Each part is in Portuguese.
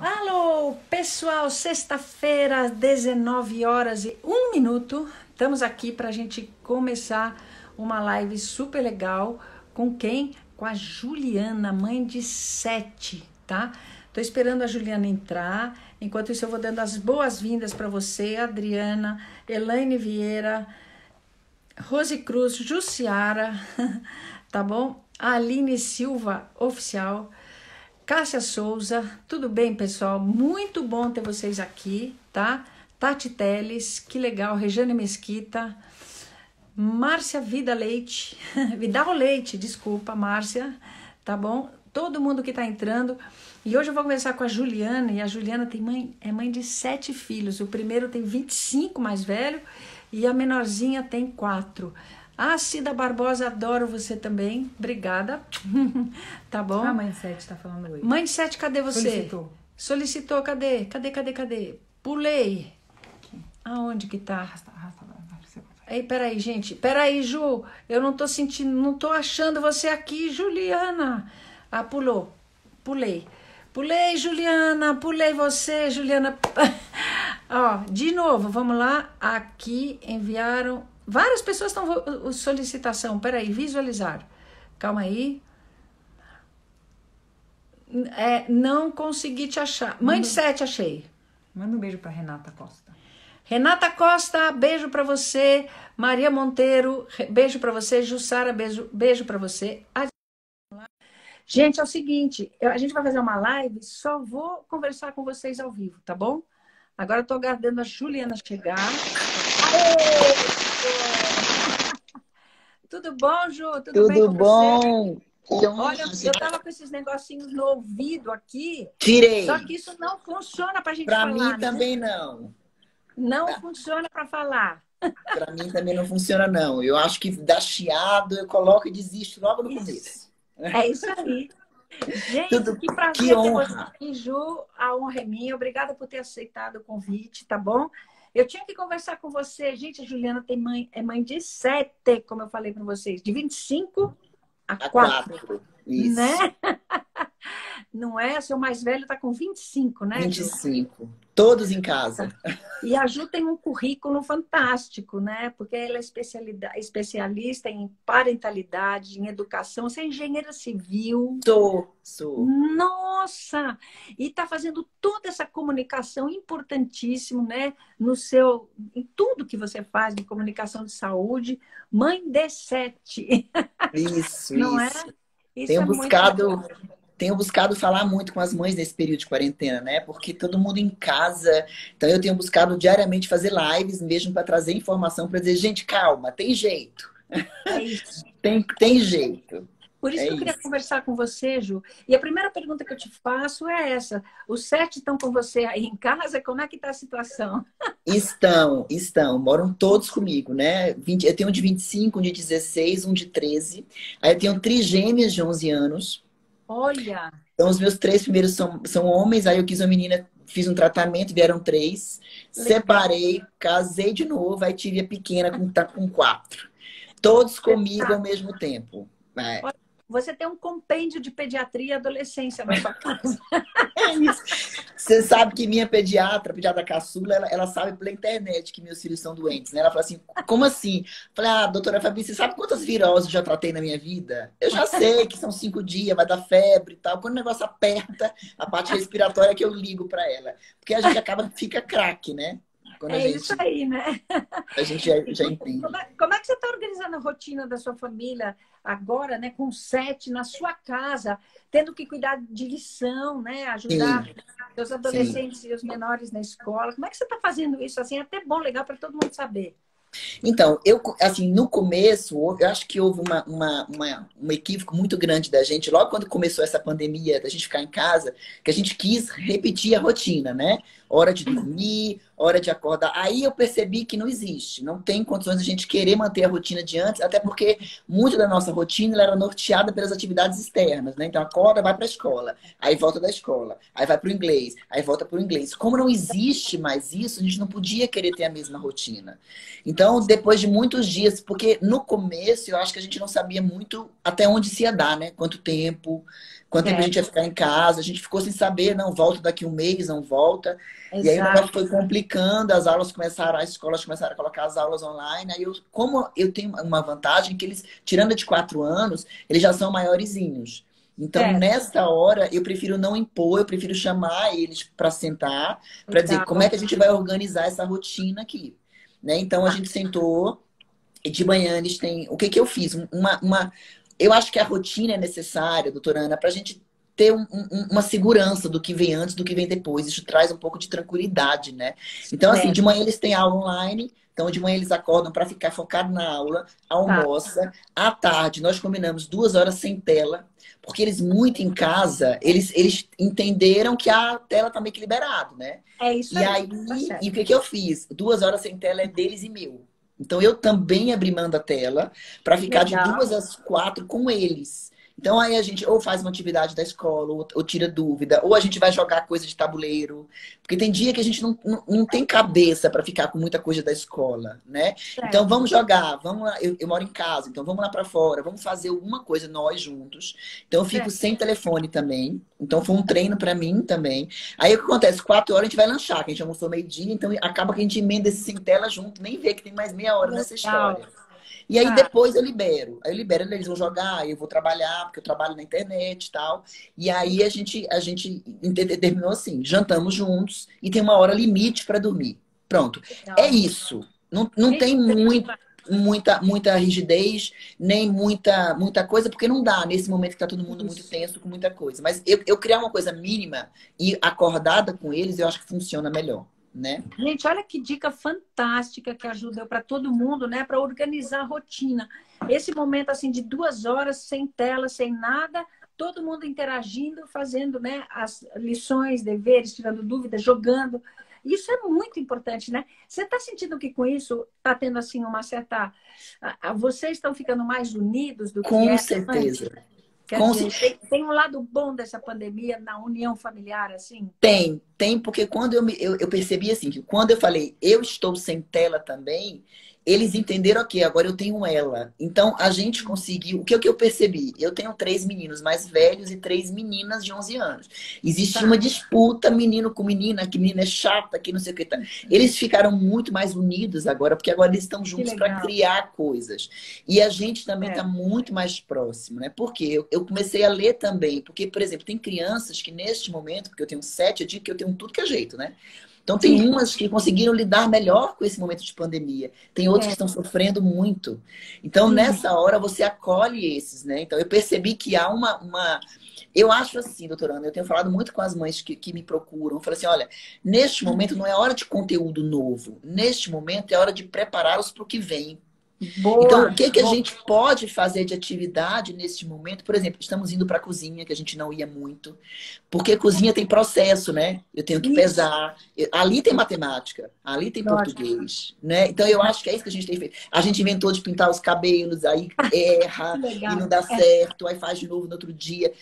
Alô, pessoal, sexta-feira, 19 horas e 1 minuto. Estamos aqui para a gente começar uma live super legal. Com quem? Com a Juliana, mãe de sete, tá? Tô esperando a Juliana entrar. Enquanto isso, eu vou dando as boas-vindas para você, Adriana, Elaine Vieira, Rose Cruz, Jussiara, tá bom? Aline Silva, oficial. Cássia Souza, tudo bem, pessoal? Muito bom ter vocês aqui, tá? Tati Teles, que legal. Rejane Mesquita, Márcia Vida Leite, Vidal Leite, desculpa, Márcia, tá bom? Todo mundo que tá entrando. E hoje eu vou conversar com a Juliana, e a Juliana tem mãe, é mãe de sete filhos. O primeiro tem 25, mais velho, e a menorzinha tem quatro. Ah, Cida Barbosa, adoro você também. Obrigada. tá bom? A mãe de sete tá falando hoje. Mãe de sete, cadê você? Solicitou. Solicitou, cadê? Cadê, cadê, cadê? Pulei. Aqui. Aonde que tá? Arrasta, arrasta. Ei, peraí, gente. Peraí, Ju. Eu não tô sentindo, não tô achando você aqui, Juliana. Ah, pulou. Pulei. Pulei, Juliana. Pulei você, Juliana. Ó, de novo, vamos lá. Aqui enviaram. Várias pessoas estão solicitação. Peraí, visualizar. Calma aí. É, não consegui te achar. Mãe de sete, achei. Manda um beijo pra Renata Costa. Renata Costa, beijo pra você. Maria Monteiro, beijo pra você. Jussara, beijo, beijo pra você. Gente, é o seguinte, a gente vai fazer uma live, só vou conversar com vocês ao vivo, tá bom? Agora eu tô aguardando a Juliana chegar. Aê! Tudo bom, Ju? Tudo, bem Tudo com bom? Que honra. Olha, eu tava com esses negocinhos no ouvido aqui, Tirei. só que isso não funciona pra gente Pra falar, mim né? também não. Não funciona pra falar. Pra mim também não funciona, não. Eu acho que dá chiado, eu coloco e desisto logo no Isso. começo. É isso aí. Gente, Tudo- que prazer que ter honra. você aqui, Ju. A honra é minha. Obrigada por ter aceitado o convite, tá bom? Eu tinha que conversar com você. Gente, a Juliana tem mãe, é mãe de sete, como eu falei para vocês, de 25 a A 4, quatro. Isso. né? Não é? Seu mais velho tá com 25, né, Ju? 25. Todos em casa. E a Ju tem um currículo fantástico, né? Porque ela é especialista em parentalidade, em educação, você é engenheira civil. Sou, sou. Nossa! E está fazendo toda essa comunicação importantíssimo, né? No seu, em tudo que você faz de comunicação de saúde, mãe de sete, Isso, não é? isso. Isso Tenho é buscado. Tenho buscado falar muito com as mães nesse período de quarentena, né? Porque todo mundo em casa. Então eu tenho buscado diariamente fazer lives mesmo para trazer informação para dizer, gente, calma, tem jeito. É isso. Tem, tem jeito. Por isso É que eu queria isso. conversar com você, Ju. E a primeira pergunta que eu te faço é essa: os sete estão com você aí em casa? Como é que está a situação? Estão, estão, moram todos comigo, né? 20 eu tenho um de 25, um de 16, um de 13. Aí eu tenho trigêmeas de 11 anos. Olha, Então, os meus três primeiros são, são homens. Aí eu quis uma menina, fiz um tratamento, vieram três. Legal. Separei, casei de novo. Aí tive a pequena, que tá com quatro. Todos comigo ao mesmo tempo. É, você tem um compêndio de pediatria e adolescência na sua casa. é isso. Você sabe que minha pediatra, pediatra caçula, ela, ela sabe pela internet que meus filhos são doentes, né? Ela fala assim, como assim? Falei, ah, doutora Fabi, você sabe quantas viroses eu já tratei na minha vida? Eu já sei que são cinco dias, vai dar febre e tal. Quando o negócio aperta, a parte respiratória que eu ligo pra ela. Porque a gente acaba, fica craque, né? Quando É gente, isso aí, né? a gente já, já entende. Como é, como é que você está organizando a rotina da sua família agora, né? Com sete na sua casa, tendo que cuidar de lição, né? Ajudar os adolescentes e os menores na escola. Como é que você está fazendo isso? Assim, é até bom, legal para todo mundo saber. Então, eu, assim, no começo, eu acho que houve uma, uma, uma- um equívoco muito grande da gente, logo quando começou essa pandemia, da gente ficar em casa, que a gente quis repetir a rotina, né? Hora de dormir, hora de acordar. Aí eu percebi que não existe, não tem condições de a gente querer manter a rotina de antes, até porque muito da nossa rotina era norteada pelas atividades externas, né? Então acorda, vai para a escola, aí volta da escola, aí vai para o inglês, aí volta para o inglês. Como não existe mais isso, a gente não podia querer ter a mesma rotina. Então, depois de muitos dias, porque no começo eu acho que a gente não sabia muito até onde se ia dar, né? Quanto tempo, quanto é. tempo a gente ia ficar em casa, a gente ficou sem saber, não, volta daqui um mês, não volta. Exato. E aí o negócio foi complicando, as aulas começaram, as escolas começaram a colocar as aulas online. Aí eu, como eu tenho uma vantagem que eles, tirando de quatro anos, eles já são maiorzinhos. Então, é. nessa hora, eu prefiro não impor, eu prefiro chamar eles para sentar, para dizer como é que a gente vai organizar essa rotina aqui. Né? Então, a gente sentou, e de manhã eles têm. O que, que eu fiz? Uma, uma... Eu acho que a rotina é necessária, doutora Ana, para a gente ter um, um, uma segurança do que vem antes, do que vem depois. Isso traz um pouco de tranquilidade, né? Então, assim, é. de manhã eles têm aula online, então de manhã eles acordam para ficar focado na aula, almoça. Tá. À tarde, nós combinamos duas horas sem tela, porque eles muito em casa, eles, eles entenderam que a tela tá meio que liberado, né? É isso e aí. aí tá e o que, que eu fiz? Duas horas sem tela é deles e meu. Então eu também abri mão da tela para ficar Legal. de duas às quatro com eles. Então aí a gente ou faz uma atividade da escola, ou, ou, tira dúvida, ou a gente vai jogar coisa de tabuleiro. Porque tem dia que a gente não, não, não tem cabeça para ficar com muita coisa da escola, né? É. Então vamos jogar, vamos lá. Eu, eu, moro em casa, então vamos lá para fora, vamos fazer alguma coisa nós juntos. Então eu fico é. sem telefone também. Então foi um treino para mim também. Aí o que acontece? Quatro horas a gente vai lanchar, que a gente almoçou meio-dia, então acaba que a gente emenda esse sem tela junto, nem vê que tem mais meia hora nessa história. E aí ah. depois eu libero. Aí eu libero, eles vão jogar, eu vou trabalhar, porque eu trabalho na internet e tal. E aí a gente, a gente determinou assim: jantamos juntos e tem uma hora limite para dormir. Pronto. É isso. Não, não tem muito muita, muita rigidez, nem muita, muita coisa, porque não dá nesse momento que está todo mundo muito tenso com muita coisa. Mas eu, eu criar uma coisa mínima e acordada com eles, eu acho que funciona melhor né? Gente, olha que dica fantástica que ajuda para todo mundo, né? Para organizar a rotina. Esse momento assim de duas horas sem tela, sem nada, todo mundo interagindo, fazendo, né? As lições, deveres, tirando dúvidas, jogando. Isso é muito importante, né? Você está sentindo que com isso está tendo assim uma certa, vocês estão ficando mais unidos do que com certeza. Antes? Com... dizer, tem, tem, um lado bom dessa pandemia na união familiar, assim? Tem, tem, porque quando eu, me, eu, eu percebi assim, que quando eu falei eu estou sem tela também, eles entenderam que agora eu tenho ela. Então a gente conseguiu. O que, é que eu percebi? Eu tenho três meninos mais velhos e três meninas de 11 anos. Existia tá. uma disputa, menino com menina, que menina é chata, que não sei o que. Tá. Eles ficaram muito mais unidos agora, porque agora eles estão juntos para criar coisas. E a gente também está é. muito mais próximo, né? Porque eu, eu comecei a ler também. Porque, por exemplo, tem crianças que neste momento, porque eu tenho sete, eu digo que eu tenho tudo que é jeito, né? Então, tem Sim. umas que conseguiram lidar melhor com esse momento de pandemia. Tem outras é. que estão sofrendo muito. Então, Sim. nessa hora, você acolhe esses, né? Então, eu percebi que há uma. uma... Eu acho assim, doutora Ana, eu tenho falado muito com as mães que, que me procuram. Eu falo assim: olha, neste momento não é hora de conteúdo novo. Neste momento é hora de prepará-los para o que vem. Boa, então, o que, que a gente pode fazer de atividade nesse momento? Por exemplo, estamos indo para a cozinha, que a gente não ia muito, porque cozinha tem processo, né? Eu tenho que pesar. Ali tem matemática, ali tem português, né? Então, eu acho que é isso que a gente tem feito. A gente inventou de pintar os cabelos, aí erra e não dá certo, aí faz de novo no outro dia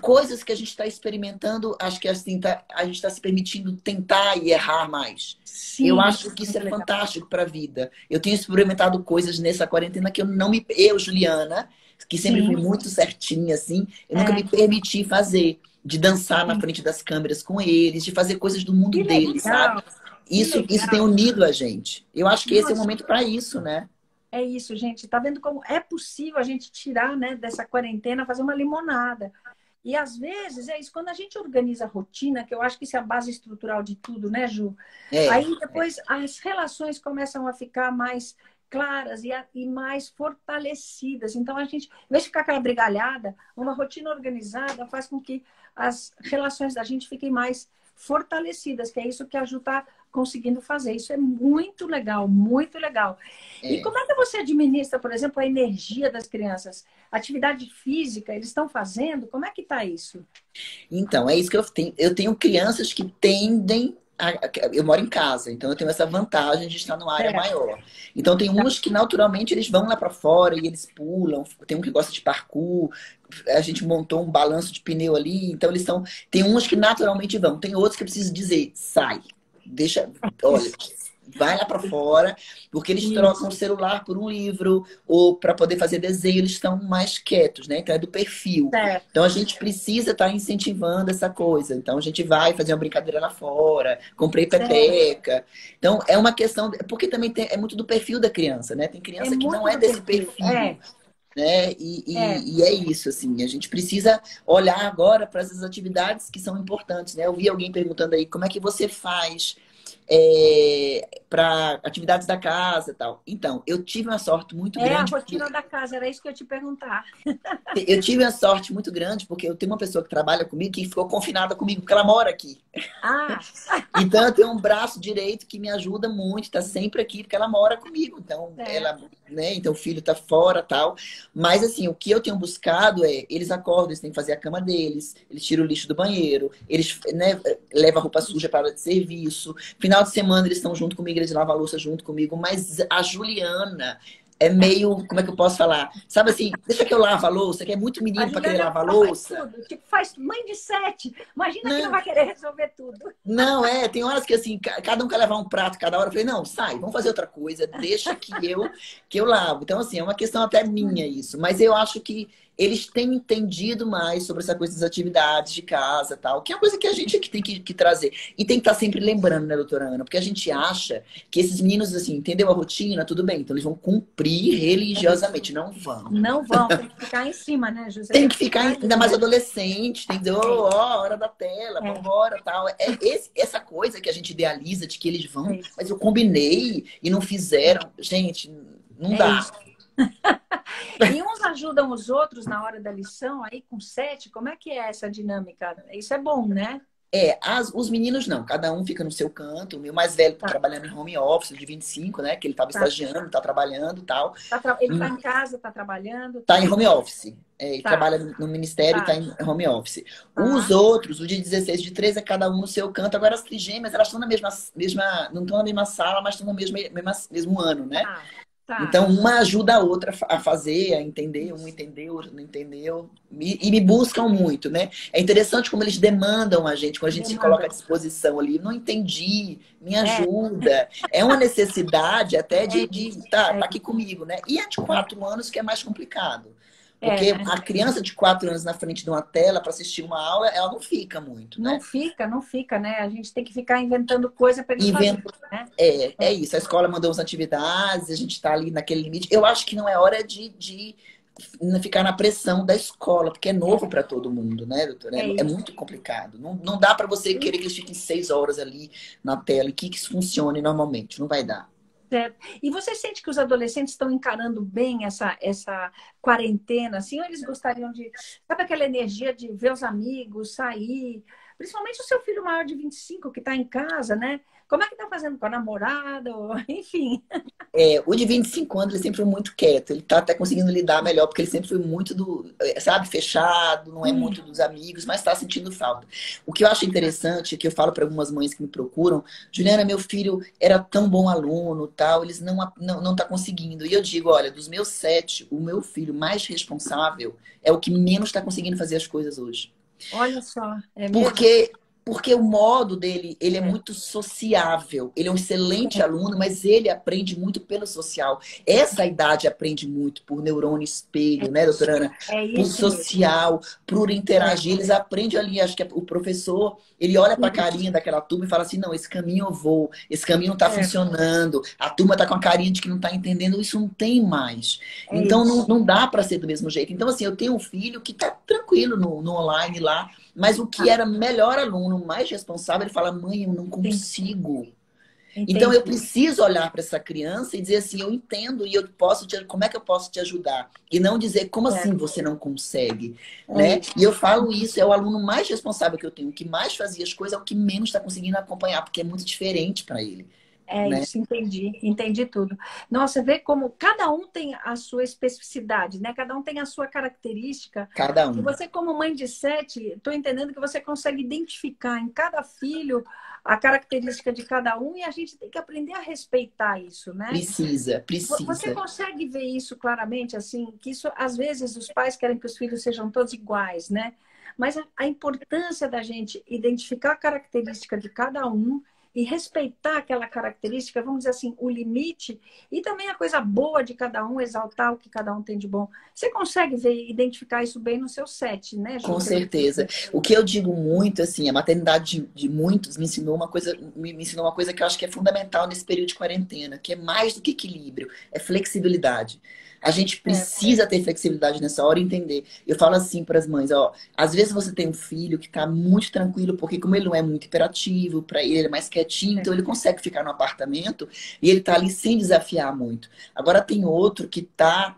coisas que a gente está experimentando, acho que assim, tá, a gente está se permitindo tentar e errar mais. Sim, eu acho que isso é legal. fantástico para a vida. Eu tenho experimentado coisas nessa quarentena que eu não me. Eu, Juliana, que sempre Sim. fui muito certinha, assim, eu é. nunca me permiti fazer. De dançar Sim. na frente das câmeras com eles, de fazer coisas do mundo que deles, legal. sabe? Isso, isso tem unido a gente. Eu acho que Nossa. esse é o momento para isso, né? É isso, gente. Tá vendo como é possível a gente tirar, né, dessa quarentena, fazer uma limonada. E às vezes é isso, quando a gente organiza a rotina, que eu acho que isso é a base estrutural de tudo, né, Ju? É, Aí depois é. as relações começam a ficar mais claras e, a, e, mais fortalecidas. Então a gente, em vez de ficar aquela brigalhada, uma rotina organizada faz com que as relações da gente fiquem mais fortalecidas, que é isso que a Ju está conseguindo fazer. Isso é muito legal, muito legal. É. E como é que você administra, por exemplo, a energia das crianças? Atividade física, eles estão fazendo? Como é que está isso? Então, é isso que eu tenho. Eu tenho crianças que tendem eu moro em casa, então eu tenho essa vantagem de estar numa área maior. Então tem uns que naturalmente eles vão lá para fora e eles pulam, tem um que gosta de parkour, a gente montou um balanço de pneu ali, então eles estão, tem uns que naturalmente vão, tem outros que eu preciso dizer, sai. Deixa, olha, vai lá para fora, porque eles Isso. trocam o celular por um livro ou para poder fazer desenho, eles estão mais quietos, né? Então é do perfil. Certo. Então a gente precisa estar tá incentivando essa coisa. Então a gente vai fazer uma brincadeira lá fora, comprei peteca. Então é uma questão, porque também tem, é muito do perfil da criança, né? Tem criança é que não é desse perfil. perfil. É né? E, e, é. e, é. isso, assim, a gente precisa olhar agora para essas atividades que são importantes, né? Eu vi alguém perguntando aí como é que você faz é, para atividades da casa e tal. Então, eu tive uma sorte muito é, grande. É, a rotina porque... da casa, era isso que eu ia te perguntar. eu tive uma sorte muito grande, porque eu tenho uma pessoa que trabalha comigo que ficou confinada comigo, porque ela mora aqui. Ah. então, eu tenho um braço direito que me ajuda muito, está sempre aqui, porque ela mora comigo. Então, é. ela, né? Então, o filho está fora tal. Mas, assim, o que eu tenho buscado é, eles acordam, eles têm que fazer a cama deles, eles tiram o lixo do banheiro, eles né, levam a roupa suja para de serviço. Final de semana, eles estão junto comigo, eles lavam a louça junto comigo. Mas a Juliana, é meio, como é que eu posso falar? Sabe assim, deixa que eu lavo a louça, que é muito menino para querer lavar a louça. Faz tudo. Tipo, faz mãe de sete. Imagina não. que não vai querer resolver tudo. Não, é, tem horas que assim, cada um quer levar um prato cada hora. Eu falei, não, sai, vamos fazer outra coisa, deixa que eu que eu lavo. Então, assim, é uma questão até minha isso. Mas eu acho que eles têm entendido mais sobre essa coisa das atividades de casa tal, que é uma coisa que a gente que tem que, que, trazer. E tem que estar sempre lembrando, né, doutora Ana? Porque a gente acha que esses meninos, assim, entendeu a rotina, tudo bem, então eles vão cumprir religiosamente. Não vão. Não vão, tem que ficar em cima, né, José? Tem que ficar, ainda mais adolescente, dizer, ó, oh, hora da tela, é. vambora tal. É esse, essa coisa que a gente idealiza de que eles vão, é mas eu combinei e não fizeram. Gente, não é dá. Isso. e uns ajudam os outros na hora da lição, aí com sete, como é que é essa dinâmica? Isso é bom, né? É, as, os meninos não, cada um fica no seu canto. O meu mais velho tá, trabalhando em home office, de 25, né? Que ele estava tá. estagiando, tá trabalhando e tal. Tá tra... Ele está em casa, tá trabalhando? Tá em home office. É, ele tá. trabalha no ministério e tá. tá em home office. Tá. Os outros, o de 16, de 13, é cada um no seu canto. Agora as trigêmeas, elas estão na mesma, mesma não estão na mesma sala, mas estão no mesmo, mesmo, mesmo ano, né? Tá. Então, uma ajuda a outra a fazer, a entender, um entendeu, outro não entendeu, e, me buscam muito, né? É interessante como eles demandam a gente, quando a gente se coloca à disposição ali, não entendi, me é. ajuda. É, é uma necessidade até de estar é tá, tá aqui comigo, né? E é de quatro anos que é mais complicado. Porque é, né? a criança de quatro anos na frente de uma tela para assistir uma aula, ela não fica muito. Né? Não fica, não fica, né? A gente tem que ficar inventando coisa para eles Invent... fazerem, né? É, é isso. A escola mandou as atividades, a gente está ali naquele limite. Eu acho que não é hora de, de ficar na pressão da escola, porque é novo para todo mundo, né, doutora? É, é, é muito complicado. Não, não dá para você querer que eles fiquem seis horas ali na tela e que isso funcione normalmente. Não vai dar. Certo. E você sente que os adolescentes estão encarando bem essa, essa quarentena, assim, ou eles gostariam de. Sabe aquela energia de ver os amigos, sair? Principalmente o seu filho maior de 25, que está em casa, né? Como é que tá fazendo com a namorada? Enfim. É, o de 25 anos ele sempre foi muito quieto. Ele tá até conseguindo lidar melhor, porque ele sempre foi muito do, é, sabe, fechado, não é hum. muito dos amigos, mas tá sentindo falta. O que eu acho interessante, que eu falo para algumas mães que me procuram, Juliana, meu filho era tão bom aluno, tal, eles não, não, não tá conseguindo. E eu digo, olha, dos meus sete, o meu filho mais responsável é o que menos está conseguindo fazer as coisas hoje. Olha só. É porque porque o modo dele, ele é, é, muito sociável. Ele é um excelente é. aluno, mas ele aprende muito pelo social. Essa idade aprende muito por neurônio espelho, é né, doutora Ana? É por social, mesmo. por interagir. Eles aprendem ali, acho que o professor, ele olha para a carinha daquela turma e fala assim, não, esse caminho eu vou, esse caminho não está é. funcionando, a turma está com a carinha de que não está entendendo, isso não tem mais. É então, não, não dá para ser do mesmo jeito. Então, assim, eu tenho um filho que está tranquilo no, no online lá, mas o que ah. era melhor aluno, mais responsável, ele fala: mãe, eu não consigo. Entendi. Então eu preciso olhar para essa criança e dizer assim, eu entendo e eu posso te, como é que eu posso te ajudar? E não dizer como é. assim você não consegue, é. né? E eu falo isso, é o aluno mais responsável que eu tenho, o que mais fazia as coisas é o que menos está conseguindo acompanhar, porque é muito diferente para ele. É né? isso, entendi, entendi tudo. Nossa, vê como cada um tem a sua especificidade, né? Cada um tem a sua característica. Cada E um. você, como mãe de sete, estou entendendo que você consegue identificar em cada filho a característica de cada um e a gente tem que aprender a respeitar isso, né? Precisa, Vo- Você precisa. consegue ver isso claramente, assim, que isso, às vezes, os pais querem que os filhos sejam todos iguais, né? Mas a, a importância da gente identificar a característica de cada um e respeitar aquela característica, vamos dizer assim, o limite e também a coisa boa de cada um, exaltar o que cada um tem de bom. Você consegue ver, identificar isso bem no seu set, né, Ju? Com certeza. O que eu digo muito, assim, a maternidade de, de muitos me ensinou uma coisa, me, me ensinou uma coisa que eu acho que é fundamental nesse período de quarentena, que é mais do que equilíbrio, é flexibilidade. A gente precisa ter flexibilidade nessa hora e entender. Eu falo assim para as mães, ó, às vezes você tem um filho que tá muito tranquilo, porque como ele não é muito hiperativo, para ele ele é mais quietinho, então ele consegue ficar no apartamento e ele tá ali sem desafiar muito. Agora tem outro que tá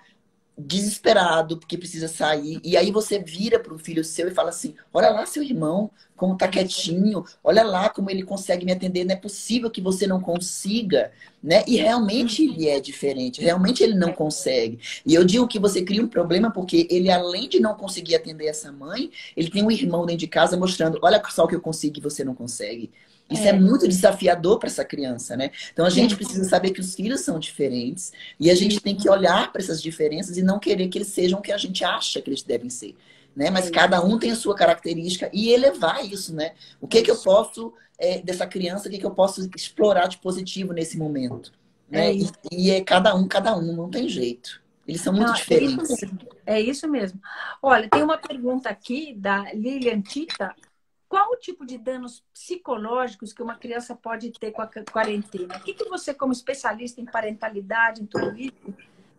desesperado porque precisa sair. E aí você vira para um filho seu e fala assim: Olha lá, seu irmão, como tá quietinho, olha lá como ele consegue me atender. Não é possível que você não consiga, né? E realmente ele é diferente, realmente ele não consegue. E eu digo que você cria um problema porque ele, além de não conseguir atender essa mãe, ele tem um irmão dentro de casa mostrando: Olha só o que eu consigo e você não consegue. Isso é, É. muito desafiador para essa criança, né? Então a gente Sim. precisa saber que os filhos são diferentes e a gente tem que olhar para essas diferenças e não querer que eles sejam o que a gente acha que eles devem ser, né? Mas É cada um tem a sua característica e elevar isso, né? O que que eu posso é, dessa criança, o que que eu posso explorar de positivo nesse momento, né? É E, e é cada um, cada um, não tem jeito. Eles são muito Não, é diferentes. isso mesmo. É isso mesmo. Olha, tem uma pergunta aqui da Lilian Tita. Qual o tipo de danos psicológicos que uma criança pode ter com a quarentena? O que, que você, como especialista em parentalidade, em tudo isso,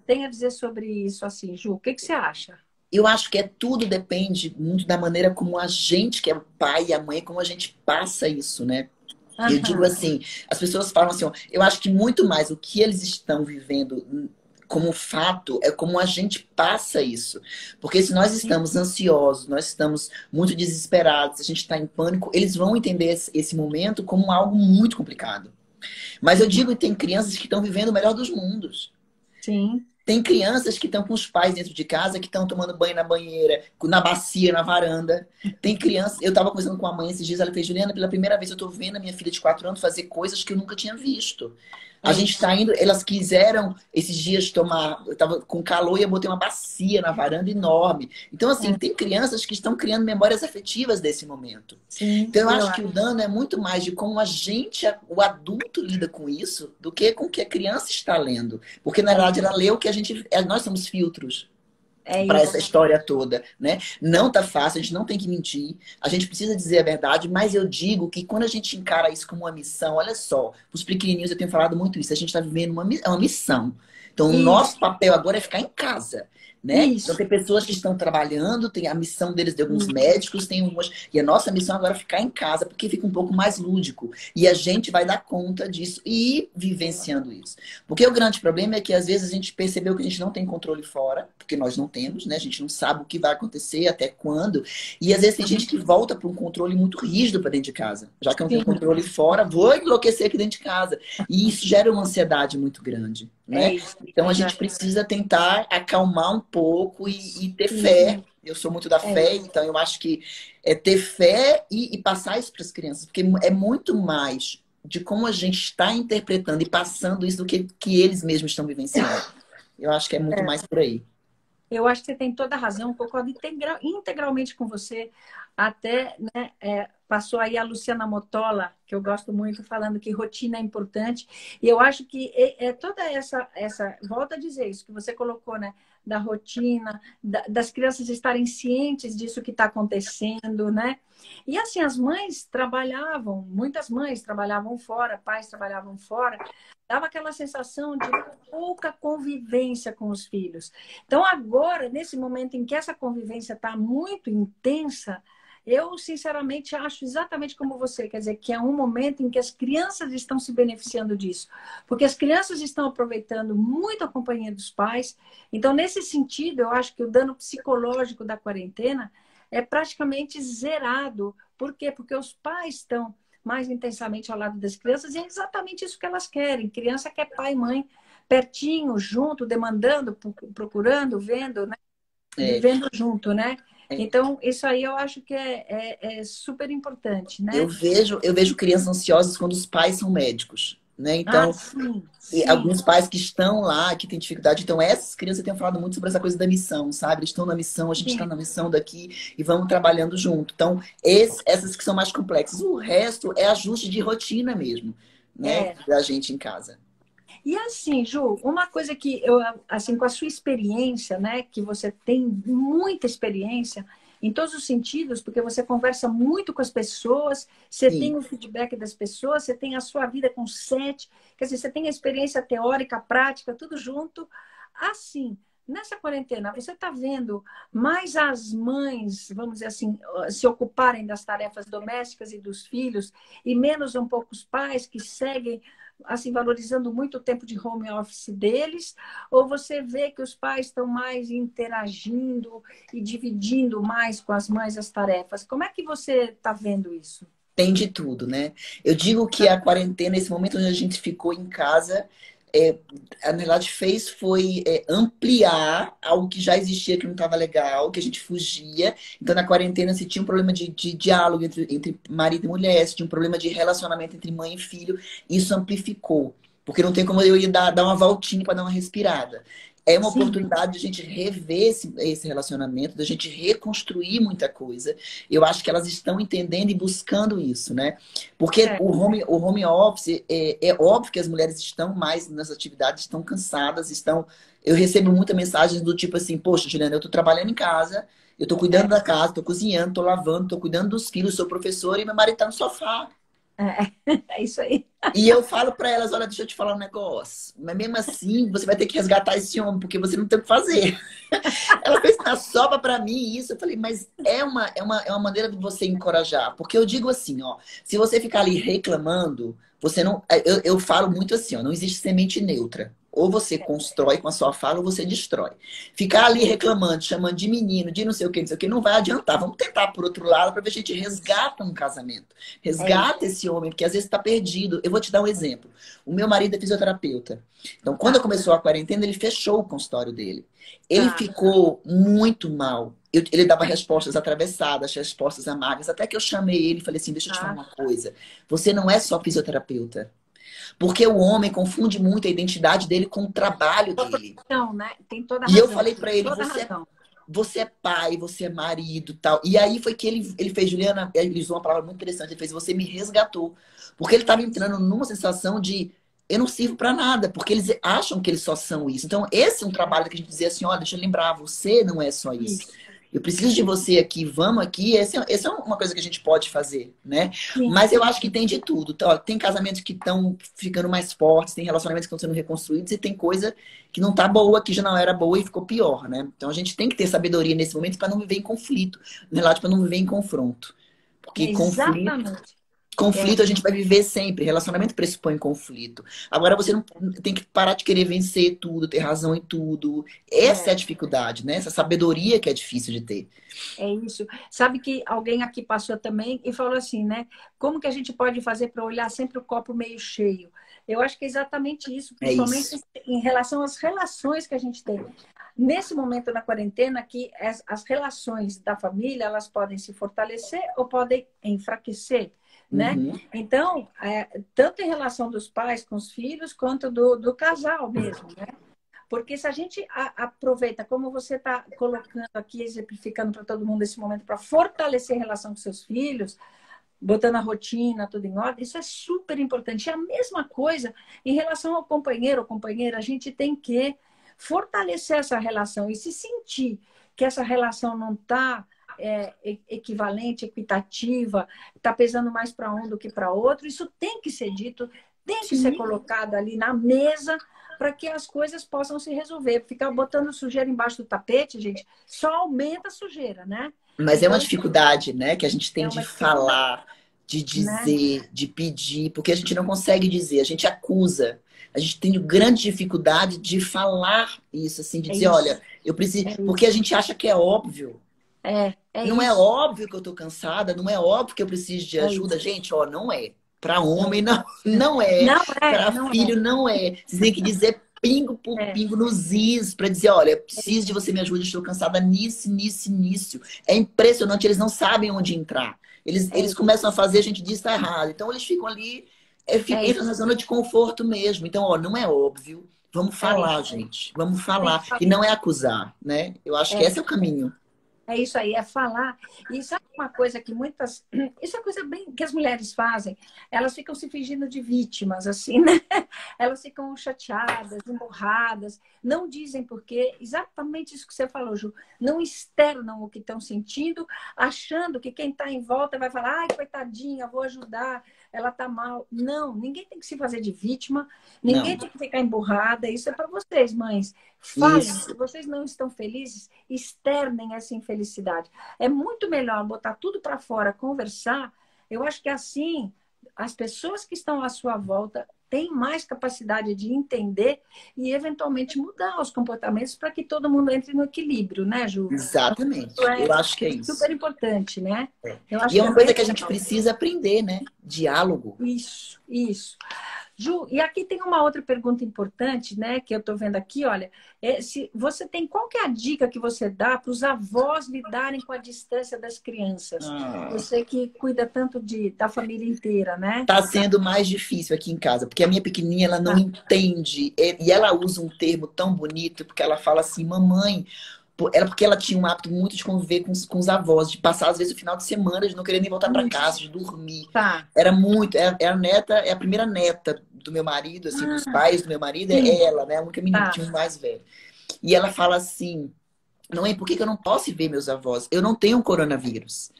tem a dizer sobre isso, assim, Ju? O que, que você acha? Eu acho que é tudo depende muito da maneira como a gente, que é o pai e a mãe, como a gente passa isso, né? Eu digo assim, as pessoas falam assim, ó, eu acho que muito mais o que eles estão vivendo como fato é como a gente passa isso. Porque se nós estamos ansiosos, nós estamos muito desesperados, se a gente está em pânico, eles vão entender esse, momento como algo muito complicado. Mas eu digo que tem crianças que estão vivendo o melhor dos mundos. Sim. Tem crianças que estão com os pais dentro de casa, que estão tomando banho na banheira, na bacia, na varanda. Tem crianças. Eu estava conversando com a mãe esses dias, ela fez, Juliana, pela primeira vez eu estou vendo a minha filha de 4 anos fazer coisas que eu nunca tinha visto. A gente está indo, elas quiseram esses dias tomar, eu tava com calor e eu botei uma bacia na varanda enorme. Então, assim, tem crianças que estão criando memórias afetivas desse momento. Sim. Então, eu acho que o dano é muito mais de como a gente, o adulto, lida com isso, do que com o que a criança está lendo. Porque, na verdade, ela lê o que a gente. Nós somos filtros é para essa história toda, né? Não tá fácil, a gente não tem que mentir, a gente precisa dizer a verdade, mas eu digo que quando a gente encara isso como uma missão, olha só, os pequenininhos eu tenho falado muito isso, a gente está vivendo uma, é uma missão. Então, o Isso. nosso papel agora é ficar em casa. Né? Isso. Então tem pessoas que estão trabalhando, tem a missão deles de alguns Isso. médicos, tem umas. E a nossa missão agora é ficar em casa, porque fica um pouco mais lúdico. E a gente vai dar conta disso e ir vivenciando isso. Porque o grande problema é que às vezes a gente percebeu que a gente não tem controle fora, porque nós não temos, né? A gente não sabe o que vai acontecer, até quando. E às vezes tem gente que volta para um controle muito rígido para dentro de casa. Já que eu não tenho controle fora, vou enlouquecer aqui dentro de casa. E isso gera uma ansiedade muito grande. Né? É isso. Então a gente precisa tentar acalmar um pouco e, e ter fé. Eu sou muito da É fé, então eu acho que é ter fé e, e passar isso para as crianças, porque é muito mais de como a gente está interpretando e passando isso do que, que eles mesmos estão vivenciando. Eu acho que é muito É. mais por aí. Eu acho que você tem toda a razão, concordo integra- integralmente com você. Até né, é, passou aí a Luciana Motola, que eu gosto muito, falando que rotina é importante. E eu acho que é, é toda essa, essa, volta a dizer isso que você colocou, né? Da rotina, da- das crianças estarem cientes disso que está acontecendo, né? E assim, as mães trabalhavam, muitas mães trabalhavam fora, pais trabalhavam fora, dava aquela sensação de pouca convivência com os filhos. Então, agora, nesse momento em que essa convivência está muito intensa, eu, sinceramente, acho exatamente como você, quer dizer, que é um momento em que as crianças estão se beneficiando disso, porque as crianças estão aproveitando muito a companhia dos pais. Então, nesse sentido, eu acho que o dano psicológico da quarentena é praticamente zerado. Por quê? Porque os pais estão mais intensamente ao lado das crianças, e é exatamente isso que elas querem. Criança quer pai e mãe pertinho, junto, demandando, procurando, vendo, né? É. Vivendo junto, né? É. Então, isso aí eu acho que é, é, é, super importante, né? Eu vejo, eu vejo crianças ansiosas quando os pais são médicos, né? Então, ah, sim, sim. alguns pais que estão lá, que têm dificuldade. Então, essas crianças têm falado muito sobre essa coisa da missão, sabe? Eles estão na missão, a gente está na missão daqui e vamos trabalhando junto. Então, esse, essas que são mais complexas. O resto é ajuste de rotina mesmo, né? É. Da gente em casa. E assim, Ju, uma coisa que eu, assim, com a sua experiência, né, que você tem muita experiência em todos os sentidos, porque você conversa muito com as pessoas, você Sim. tem o feedback das pessoas, você tem a sua vida com sete, quer dizer, você tem a experiência teórica, prática, tudo junto. Assim, nessa quarentena, você está vendo mais as mães, vamos dizer assim, se ocuparem das tarefas domésticas e dos filhos, e menos um pouco os pais que seguem assim valorizando muito o tempo de home office deles, ou você vê que os pais estão mais interagindo e dividindo mais com as mães as tarefas? Como é que você está vendo isso? Tem de tudo, né? Eu digo que a quarentena, esse momento onde a gente ficou em casa, é, na verdade fez foi é, ampliar algo que já existia que não estava legal, que a gente fugia. Então, na quarentena, se tinha um problema de, de diálogo entre, entre marido e mulher, se tinha um problema de relacionamento entre mãe e filho, isso amplificou. Porque não tem como eu ir dar, dar uma voltinha para dar uma respirada é uma Sim. oportunidade de a gente rever esse, esse relacionamento, da gente reconstruir muita coisa. Eu acho que elas estão entendendo e buscando isso, né? Porque é. o, home, o home office, é, é óbvio que as mulheres estão mais nessa atividade, estão cansadas, estão. Eu recebo muitas mensagens do tipo assim, poxa, Juliana, eu tô trabalhando em casa, eu tô cuidando é. da casa, tô cozinhando, tô lavando, tô cuidando dos filhos, sou professora e meu marido tá no sofá. É, é isso aí. E eu falo para elas, olha, deixa eu te falar um negócio. Mas mesmo assim, você vai ter que resgatar esse homem, porque você não tem o que fazer. Ela fez na sopa para mim isso. Eu falei, mas é uma, é, uma, é uma maneira de você encorajar. Porque eu digo assim, ó, se você ficar ali reclamando, você não. Eu, eu falo muito assim, ó, não existe semente neutra. Ou você constrói com a sua fala ou você destrói. Ficar ali reclamando, chamando de menino, de não sei o que, não sei o que, não vai adiantar. Vamos tentar por outro lado para ver se a gente resgata um casamento. Resgata é esse homem, porque às vezes está perdido. Eu vou te dar um exemplo. O meu marido é fisioterapeuta. Então, quando ah. começou a quarentena, ele fechou o consultório dele. Ele ah. ficou muito mal. Eu, ele dava respostas atravessadas, respostas amargas. Até que eu chamei ele e falei assim: deixa eu te falar ah. uma coisa. Você não é só fisioterapeuta. Porque o homem confunde muito a identidade dele com o trabalho dele. Não, né? Tem toda a E eu falei para ele, você é, você é pai, você é marido, tal. E aí foi que ele, ele fez, Juliana, ele usou uma palavra muito interessante, ele fez, você me resgatou. Porque ele estava entrando numa sensação de eu não sirvo para nada, porque eles acham que eles só são isso. Então, esse é um trabalho que a gente dizia assim, olha, deixa eu lembrar, você não é só isso. isso eu preciso de você aqui, vamos aqui. Essa é, essa é uma coisa que a gente pode fazer, né? Sim. Mas eu acho que tem de tudo. Então, tem casamentos que estão ficando mais fortes, tem relacionamentos que estão sendo reconstruídos e tem coisa que não tá boa, que já não era boa e ficou pior, né? Então a gente tem que ter sabedoria nesse momento para não viver em conflito, na para não viver em confronto. Porque Exatamente. conflito Conflito a gente vai viver sempre. Relacionamento pressupõe conflito. Agora você não tem que parar de querer vencer tudo, ter razão em tudo. Essa é, é a dificuldade, né? Essa sabedoria que é difícil de ter. É isso. Sabe que alguém aqui passou também e falou assim, né? Como que a gente pode fazer para olhar sempre o copo meio cheio? Eu acho que é exatamente isso, é principalmente é isso. em relação às relações que a gente tem. Nesse momento na quarentena, que as, as relações da família elas podem se fortalecer ou podem enfraquecer né? Uhum. Então, é, tanto em relação dos pais com os filhos, quanto do, do casal mesmo, né? Porque se a gente a, aproveita, como você está colocando aqui, exemplificando para todo mundo esse momento, para fortalecer a relação com seus filhos, botando a rotina, tudo em ordem, isso é super importante. E a mesma coisa em relação ao companheiro ou companheira, a gente tem que fortalecer essa relação e se sentir que essa relação não está é, equivalente, equitativa, está pesando mais para um do que para outro. Isso tem que ser dito, tem que Sim. ser colocado ali na mesa para que as coisas possam se resolver. Ficar botando sujeira embaixo do tapete, gente, só aumenta a sujeira, né? Mas é uma então, dificuldade, né? Que a gente tem é de falar, de dizer, né? de pedir, porque a gente não consegue dizer, a gente acusa. A gente tem grande dificuldade de falar isso, assim, de é dizer, isso. olha, eu preciso. É porque a gente acha que é óbvio. É. É não é isso. é óbvio que eu tô cansada, não é óbvio que eu preciso de ajuda. É Gente, ó, não é. Para homem não, não é. Não é Para filho é. não é. Você tem que dizer pingo por é. pingo nos is para dizer, olha, preciso de você me ajude, estou cansada nisso, nisso, nisso. É impressionante, eles não sabem onde entrar. Eles, é. eles começam a fazer, a gente diz está errado. Então eles ficam ali, é, ficam, é na zona de conforto mesmo. Então, ó, não é óbvio. Vamos falar, gente. Vamos falar. E não é acusar, né? Eu acho que é. esse é o caminho. É isso aí, é falar. E sabe uma coisa que muitas. Isso é coisa bem que as mulheres fazem. Elas ficam se fingindo de vítimas, assim, né? Elas ficam chateadas, emborradas, não dizem porquê. Exatamente isso que você falou, Ju. Não externam o que estão sentindo, achando que quem está em volta vai falar, ai, coitadinha, vou ajudar ela tá mal. Não, ninguém tem que se fazer de vítima, ninguém não. tem que ficar emburrada. Isso é para vocês, mães. Falem, se vocês não estão felizes, externem essa infelicidade. É muito melhor botar tudo para fora, conversar. Eu acho que assim as pessoas que estão à sua volta têm mais capacidade de entender e eventualmente mudar os comportamentos para que todo mundo entre no equilíbrio, né, Ju? Exatamente. É eu acho que é isso. Super importante, né? É. e é uma coisa que a gente precisa aprender, né? Diálogo. Isso, isso. Ju, e aqui tem uma outra pergunta importante, né? Que eu estou vendo aqui, olha. É, se você tem qual que é a dica que você dá para os avós lidarem com a distância das crianças? Ah. Você que cuida tanto de, da família inteira, né? Tá sendo mais difícil aqui em casa, porque a minha pequenininha ela não ah. entende. E ela usa um termo tão bonito, porque ela fala assim, mamãe, era porque ela tinha um hábito muito de conviver com os, com os avós, de passar, às vezes, o final de semana, de não querer nem voltar para casa, de dormir. Tá. Era muito. É, é, a neta, é a primeira neta do meu marido, assim, ah. dos pais do meu marido, é Sim. é ela, né? A única menina, tá. tinha um mais velho. E ela fala assim: não é por que eu não posso ver meus avós? Eu não tenho coronavírus.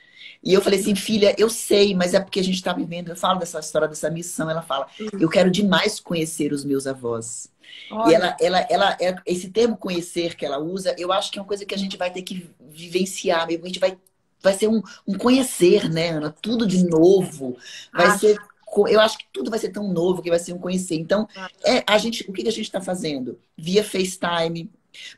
E eu falei assim, filha, eu sei, mas é porque a gente está vivendo. Eu falo dessa história, dessa missão. Ela fala, eu quero demais conhecer os meus avós. Olha. E ela, ela, ela, é, esse termo conhecer que ela usa, eu acho que é uma coisa que a gente vai ter que vivenciar mesmo. A gente vai, vai ser um, um conhecer, né, Ana? Tudo de novo. Vai acho. ser. Eu acho que tudo vai ser tão novo que vai ser um conhecer. Então, é, a gente, o que a gente está fazendo? Via FaceTime,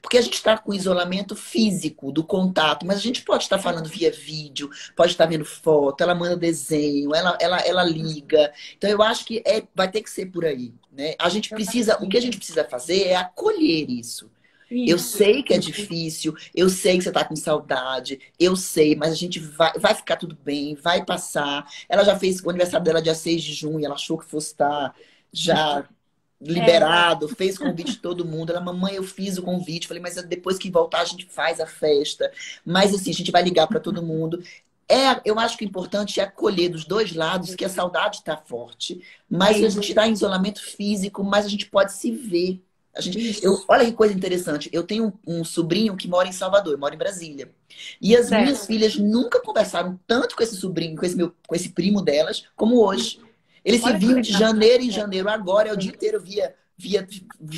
porque a gente está com isolamento físico do contato, mas a gente pode estar falando via vídeo, pode estar vendo foto, ela manda desenho, ela, ela, ela liga. Então eu acho que é, vai ter que ser por aí. Né? A gente precisa, o que a gente precisa fazer é acolher isso. Eu sei que é difícil, eu sei que você está com saudade, eu sei, mas a gente vai, vai ficar tudo bem, vai passar. Ela já fez o aniversário dela dia 6 de junho, ela achou que fosse estar já liberado, é. fez convite de todo mundo. Ela, mamãe, eu fiz o convite. Falei, mas depois que voltar a gente faz a festa. Mas assim, a gente vai ligar para todo mundo. É, eu acho que o importante é acolher dos dois lados que a saudade está forte, mas a gente está em isolamento físico, mas a gente pode se ver. A gente, eu, olha que coisa interessante. Eu tenho um, um sobrinho que mora em Salvador, mora em Brasília. E as certo. minhas filhas nunca conversaram tanto com esse sobrinho, com esse, meu, com esse primo delas, como hoje. Eles se viam de janeiro em janeiro. Agora é o dia inteiro via via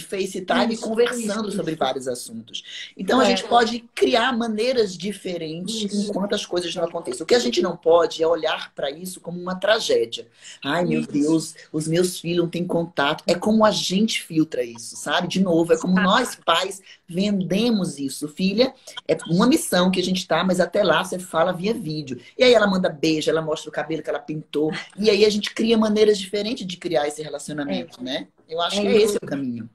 FaceTime isso, conversando isso, sobre isso. vários assuntos. Então é. a gente pode criar maneiras diferentes enquanto as coisas não acontecem. O que a gente não pode é olhar para isso como uma tragédia. Ai, meu Deus, os meus filhos não têm contato. É como a gente filtra isso, sabe? De novo, é como nós pais vendemos isso. Filha, é uma missão que a gente tá, mas até lá você fala via vídeo. E aí ela manda beijo, ela mostra o cabelo que ela pintou. E aí a gente cria maneiras diferentes de criar esse relacionamento, é. né? Eu acho é que é esse o caminho.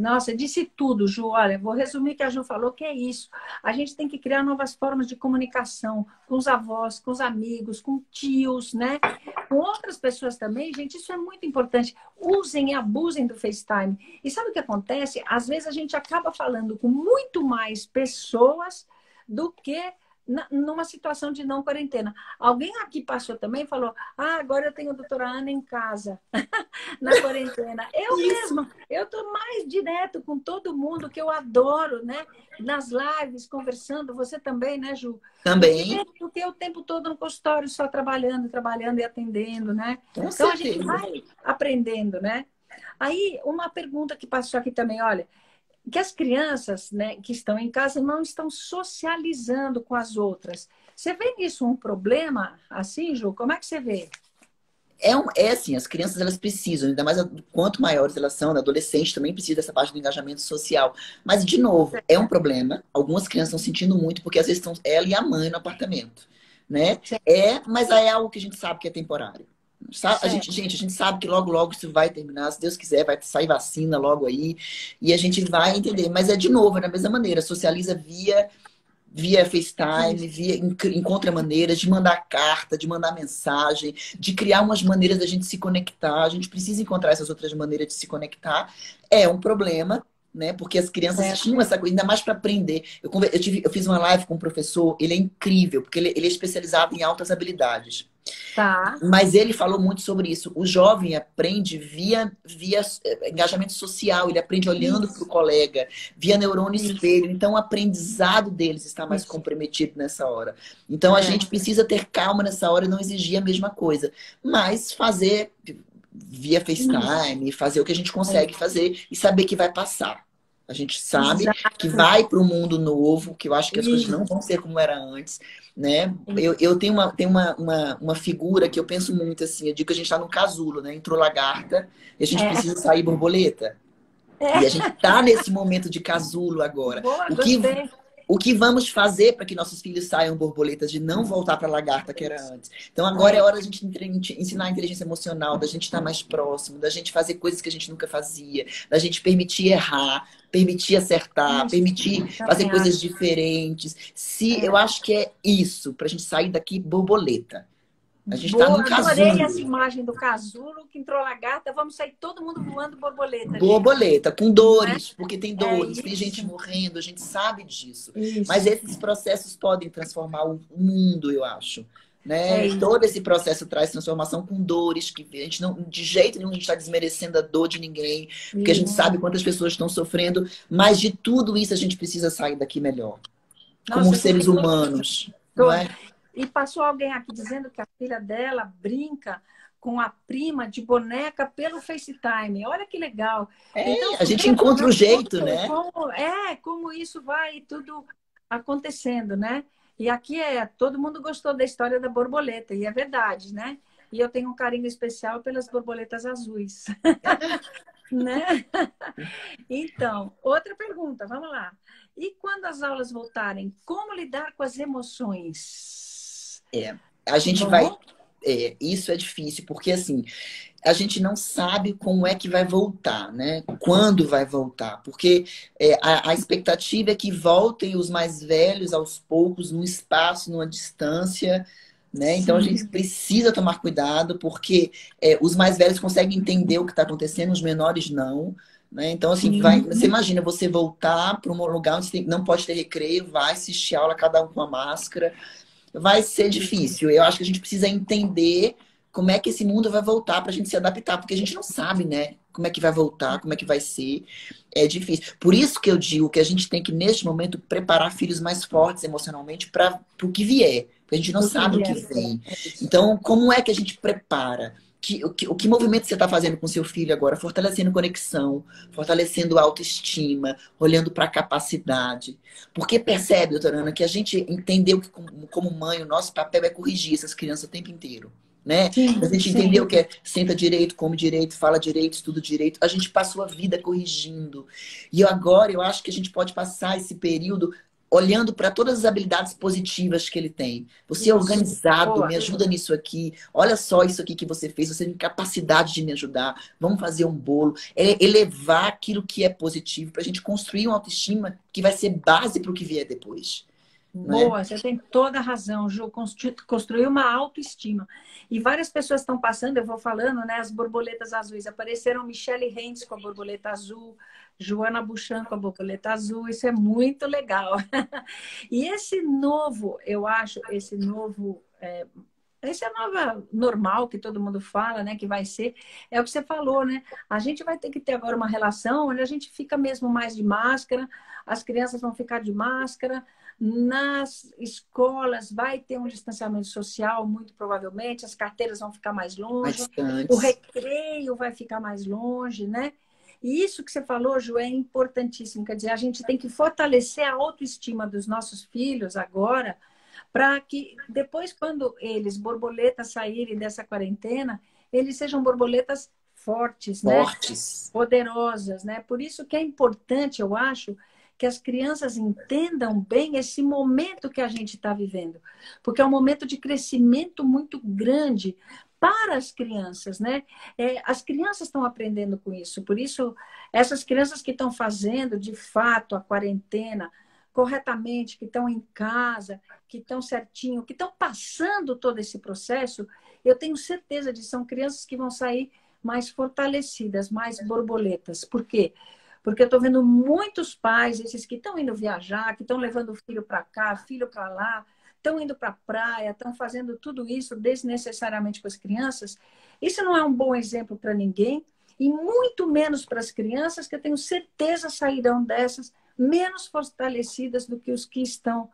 Nossa, disse tudo, Ju. Olha, vou resumir o que a Ju falou, que é isso. A gente tem que criar novas formas de comunicação com os avós, com os amigos, com tios, né? Com outras pessoas também, gente, isso é muito importante. Usem e abusem do FaceTime. E sabe o que acontece? Às vezes a gente acaba falando com muito mais pessoas do que numa situação de não quarentena. Alguém aqui passou também e falou: Ah, agora eu tenho a doutora Ana em casa, na quarentena. Eu Isso. mesma, eu tô mais direto com todo mundo que eu adoro, né? Nas lives, conversando, você também, né, Ju? Também. Porque o tempo todo no consultório só trabalhando, trabalhando e atendendo, né? Com então certeza. a gente vai aprendendo, né? Aí, uma pergunta que passou aqui também, olha, que as crianças né, que estão em casa não estão socializando com as outras. Você vê nisso um problema assim, Ju? Como é que você vê? é, um, é assim, as crianças elas precisam, ainda mais quanto maiores elas são, adolescentes também precisa dessa parte do engajamento social. Mas, de novo, é um problema. Algumas crianças estão sentindo muito, porque às vezes estão ela e a mãe no apartamento. Né? É, mas é algo que a gente sabe que é temporário. A gente, gente, a gente sabe que logo, logo isso vai terminar. Se Deus quiser, vai sair vacina logo aí. E a gente vai entender. Mas é de novo, é da mesma maneira. Socializa via via FaceTime, via encontra maneiras de mandar carta, de mandar mensagem, de criar umas maneiras da gente se conectar. A gente precisa encontrar essas outras maneiras de se conectar. É um problema, né? Porque as crianças é. tinham essa coisa, ainda mais para aprender. Eu, eu, tive, eu fiz uma live com um professor, ele é incrível, porque ele, ele é especializado em altas habilidades. Tá. Mas ele falou muito sobre isso. O jovem aprende via, via eh, engajamento social, ele aprende olhando para o colega, via neurônio isso. espelho. Então, o aprendizado deles está mais isso. comprometido nessa hora. Então, é. a gente precisa ter calma nessa hora e não exigir a mesma coisa. Mas fazer via FaceTime, fazer o que a gente consegue é. fazer e saber que vai passar. A gente sabe Exato. que vai para o mundo novo, que eu acho que as Isso. coisas não vão ser como era antes, né? Eu, eu tenho, uma, tenho uma, uma, uma figura que eu penso muito assim, eu digo que a gente está no casulo, né? Entrou lagarta e a gente é. precisa sair borboleta. É. E a gente está nesse momento de casulo agora. Boa, o que, o que vamos fazer para que nossos filhos saiam borboletas de não voltar para a lagarta que era antes? Então agora é hora da gente ensinar a inteligência emocional, da gente estar mais próximo, da gente fazer coisas que a gente nunca fazia, da gente permitir errar, permitir acertar, permitir fazer coisas diferentes. Se é. eu acho que é isso para a gente sair daqui borboleta. A gente está no casulo. Adorei essa imagem do casulo que entrou lagarta. Vamos sair todo mundo voando borboleta. Borboleta, com dores, é? porque tem é dores, é tem gente morrendo, a gente sabe disso. Isso. Mas esses processos podem transformar o mundo, eu acho. Né? É Todo esse processo traz transformação com dores que a gente não, de jeito nenhum a gente está desmerecendo a dor de ninguém, porque a gente sabe quantas pessoas estão sofrendo, mas de tudo isso a gente precisa sair daqui melhor, Nossa, como seres humanos. Não é? E passou alguém aqui dizendo que a filha dela brinca com a prima de boneca pelo FaceTime. Olha que legal. É, então, a gente encontra o jeito, né? Como, é, como isso vai tudo acontecendo, né? E aqui é, todo mundo gostou da história da borboleta, e é verdade, né? E eu tenho um carinho especial pelas borboletas azuis. né? Então, outra pergunta, vamos lá. E quando as aulas voltarem, como lidar com as emoções? É, a gente uhum. vai. É, isso é difícil, porque assim, a gente não sabe como é que vai voltar, né? Quando vai voltar. Porque é, a, a, expectativa é que voltem os mais velhos aos poucos, num espaço, numa distância. Né? Então a gente precisa tomar cuidado, porque é, os mais velhos conseguem entender o que está acontecendo, os menores não. Né? Então, assim, vai, você imagina você voltar para um lugar onde não pode ter recreio, vai assistir aula, cada um com a máscara vai ser difícil. Eu acho que a gente precisa entender como é que esse mundo vai voltar para a gente se adaptar, porque a gente não sabe, né? Como é que vai voltar, como é que vai ser. É difícil. Por isso que eu digo que a gente tem que, neste momento, preparar filhos mais fortes emocionalmente para o que vier. Porque a gente não sabe o que vem. Então, como é que a gente prepara? Que, o, que, o que movimento você está fazendo com seu filho agora? Fortalecendo conexão, fortalecendo autoestima, olhando para a capacidade. Porque percebe, doutora Ana, que a gente entendeu que, como, como mãe, o nosso papel é corrigir essas crianças o tempo inteiro. Né? Sim, a gente sim. entendeu que é senta direito, come direito, fala direito, estuda direito. A gente passou a vida corrigindo. E agora eu acho que a gente pode passar esse período olhando para todas as habilidades positivas que ele tem. Você é organizado, Boa. me ajuda nisso aqui. Olha só isso aqui que você fez, você tem capacidade de me ajudar. Vamos fazer um bolo. É elevar aquilo que é positivo para a gente construir uma autoestima que vai ser base para o que vier depois. Né? Boa, você tem toda a razão, Ju. Construir uma autoestima. E várias pessoas estão passando, eu vou falando, né? As borboletas azuis. Apareceram Michelle Hentes com a borboleta azul, Joana Buchan com a borboleta azul. Isso é muito legal. e esse novo, eu acho, esse novo. É, esse é nova normal que todo mundo fala, né? Que vai ser, é o que você falou, né? A gente vai ter que ter agora uma relação onde a gente fica mesmo mais de máscara, as crianças vão ficar de máscara, nas escolas vai ter um distanciamento social, muito provavelmente, as carteiras vão ficar mais longe, Bastante. o recreio vai ficar mais longe, né? E isso que você falou, Ju, é importantíssimo. Quer dizer, a gente tem que fortalecer a autoestima dos nossos filhos agora, para que depois, quando eles, borboletas, saírem dessa quarentena, eles sejam borboletas fortes, né? fortes. né? Poderosas, né? Por isso que é importante, eu acho, que as crianças entendam bem esse momento que a gente está vivendo, porque é um momento de crescimento muito grande para as crianças, né? É, as crianças estão aprendendo com isso, por isso essas crianças que estão fazendo de fato a quarentena corretamente, que estão em casa, que estão certinho, que estão passando todo esse processo, eu tenho certeza de que são crianças que vão sair mais fortalecidas, mais borboletas. Por quê? Porque eu estou vendo muitos pais, esses que estão indo viajar, que estão levando o filho para cá, filho para lá, estão indo para a praia, estão fazendo tudo isso desnecessariamente com as crianças. Isso não é um bom exemplo para ninguém, e muito menos para as crianças, que eu tenho certeza sairão dessas menos fortalecidas do que os que estão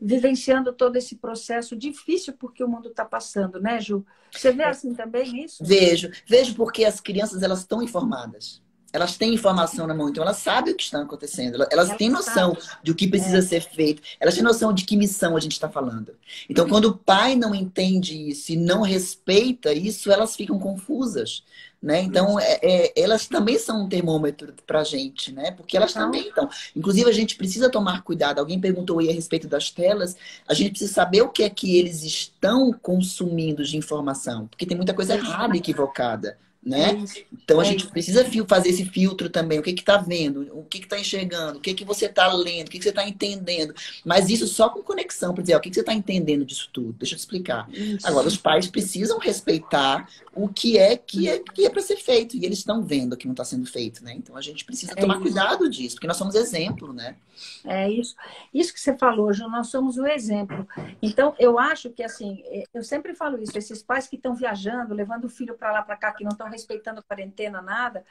vivenciando todo esse processo difícil porque o mundo está passando, né, Ju? Você vê assim também isso? Vejo, vejo porque as crianças elas estão informadas elas têm informação na mão, então elas sabem o que está acontecendo, elas, elas têm noção de o que precisa é. ser feito, elas têm noção de que missão a gente está falando. Então, quando o pai não entende isso e não respeita isso, elas ficam confusas. Né? Então, é, é, elas também são um termômetro para a gente, né? Porque elas então... também estão. Inclusive, a gente precisa tomar cuidado. Alguém perguntou aí a respeito das telas. A gente precisa saber o que é que eles estão consumindo de informação, porque tem muita coisa errada, equivocada né? É então a é gente precisa fazer esse filtro também. O que está vendo? O que está enxergando? O que, que você está lendo? O que, que você está entendendo? Mas isso só com conexão para dizer ó, o que, que você está entendendo disso tudo. Deixa eu te explicar. Isso. Agora, os pais precisam respeitar o que é que é, que é para ser feito. E eles estão vendo que não está sendo feito, né? Então a gente precisa é tomar isso. cuidado disso, porque nós somos exemplo, né? É isso. Isso que você falou, Ju, nós somos o exemplo. Então, eu acho que, assim, eu sempre falo isso, esses pais que estão viajando, levando o filho para lá, para cá, que não estão respeitando a quarentena, nada,